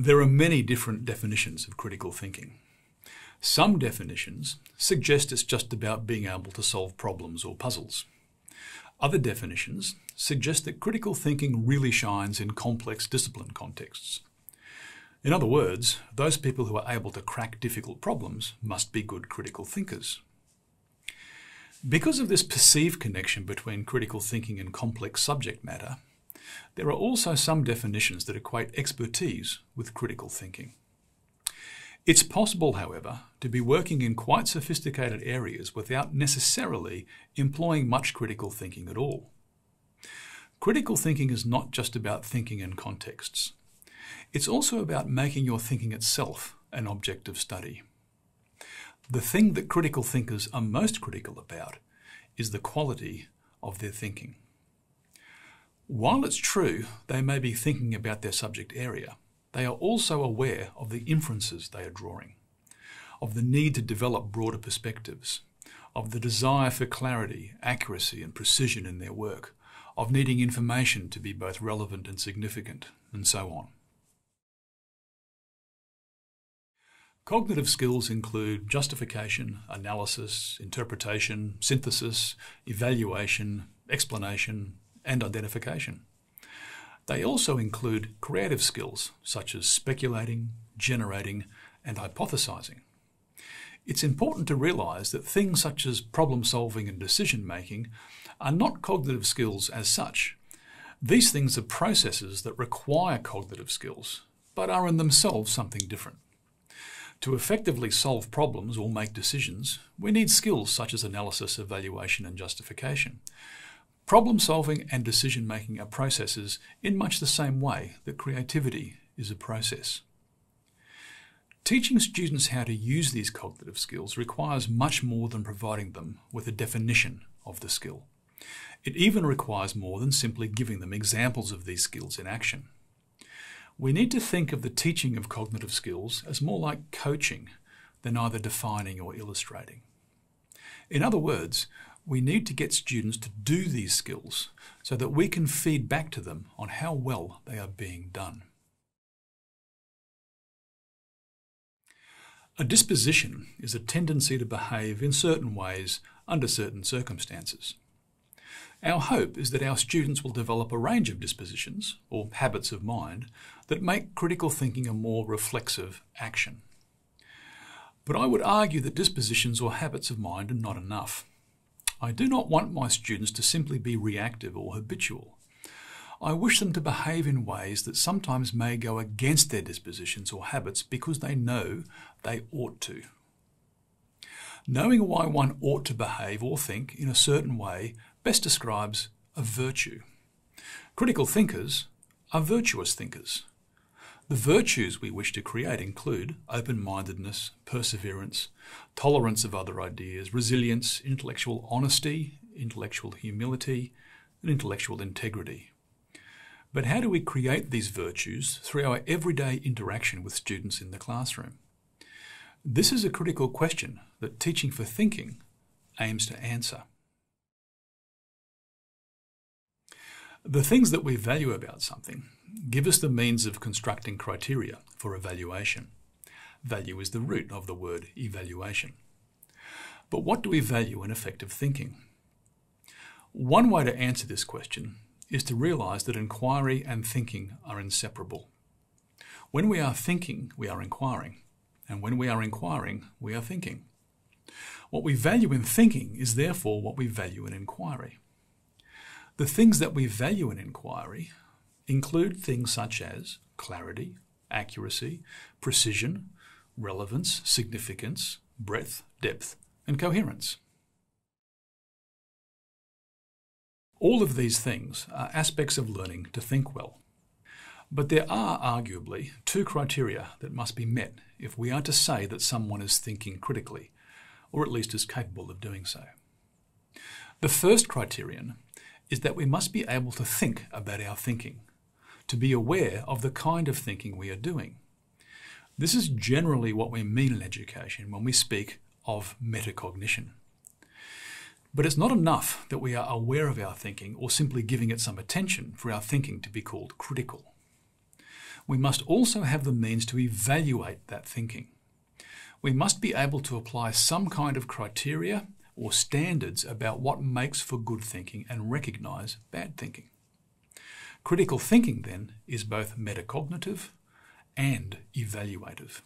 There are many different definitions of critical thinking. Some definitions suggest it's just about being able to solve problems or puzzles. Other definitions suggest that critical thinking really shines in complex discipline contexts. In other words, those people who are able to crack difficult problems must be good critical thinkers. Because of this perceived connection between critical thinking and complex subject matter, there are also some definitions that equate expertise with critical thinking. It's possible, however, to be working in quite sophisticated areas without necessarily employing much critical thinking at all. Critical thinking is not just about thinking in contexts. It's also about making your thinking itself an object of study. The thing that critical thinkers are most critical about is the quality of their thinking. While it's true they may be thinking about their subject area, they are also aware of the inferences they are drawing, of the need to develop broader perspectives, of the desire for clarity, accuracy, and precision in their work, of needing information to be both relevant and significant, and so on. Cognitive skills include justification, analysis, interpretation, synthesis, evaluation, explanation, and identification. They also include creative skills such as speculating, generating, and hypothesizing. It's important to realize that things such as problem solving and decision making are not cognitive skills as such. These things are processes that require cognitive skills, but are in themselves something different. To effectively solve problems or make decisions, we need skills such as analysis, evaluation, and justification. Problem solving and decision making are processes in much the same way that creativity is a process. Teaching students how to use these cognitive skills requires much more than providing them with a definition of the skill. It even requires more than simply giving them examples of these skills in action. We need to think of the teaching of cognitive skills as more like coaching than either defining or illustrating. In other words, we need to get students to do these skills so that we can feed back to them on how well they are being done. A disposition is a tendency to behave in certain ways under certain circumstances. Our hope is that our students will develop a range of dispositions, or habits of mind, that make critical thinking a more reflexive action. But I would argue that dispositions or habits of mind are not enough. I do not want my students to simply be reactive or habitual. I wish them to behave in ways that sometimes may go against their dispositions or habits because they know they ought to. Knowing why one ought to behave or think in a certain way best describes a virtue. Critical thinkers are virtuous thinkers. The virtues we wish to create include open mindedness, perseverance, tolerance of other ideas, resilience, intellectual honesty, intellectual humility, and intellectual integrity. But how do we create these virtues through our everyday interaction with students in the classroom? This is a critical question that Teaching for Thinking aims to answer. The things that we value about something give us the means of constructing criteria for evaluation. Value is the root of the word evaluation. But what do we value in effective thinking? One way to answer this question is to realize that inquiry and thinking are inseparable. When we are thinking, we are inquiring, and when we are inquiring, we are thinking. What we value in thinking is therefore what we value in inquiry. The things that we value in inquiry include things such as clarity, accuracy, precision, relevance, significance, breadth, depth, and coherence. All of these things are aspects of learning to think well. But there are arguably two criteria that must be met if we are to say that someone is thinking critically, or at least is capable of doing so. The first criterion is that we must be able to think about our thinking, to be aware of the kind of thinking we are doing. This is generally what we mean in education when we speak of metacognition. But it's not enough that we are aware of our thinking or simply giving it some attention for our thinking to be called critical. we must also have the means to evaluate that thinking. We must be able to apply some kind of criteria or standards about what makes for good thinking and recognise bad thinking. Critical thinking, then, is both metacognitive and evaluative.